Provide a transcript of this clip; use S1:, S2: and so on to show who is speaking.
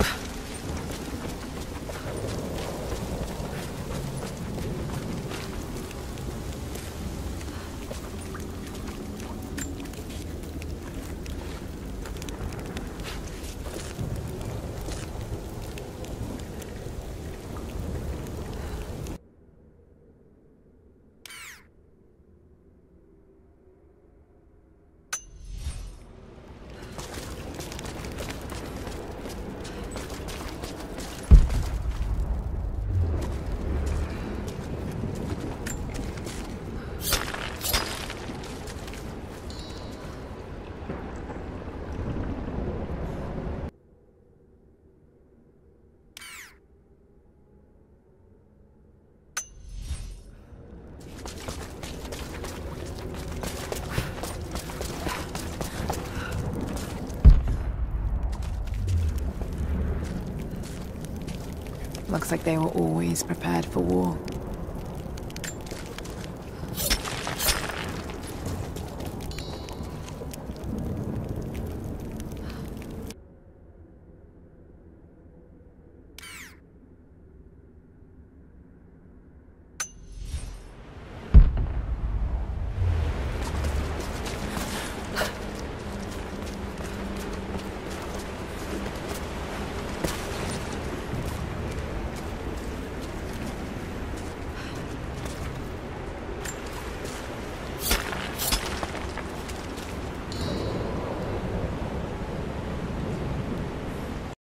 S1: up. Looks like they were always prepared for war.